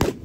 you.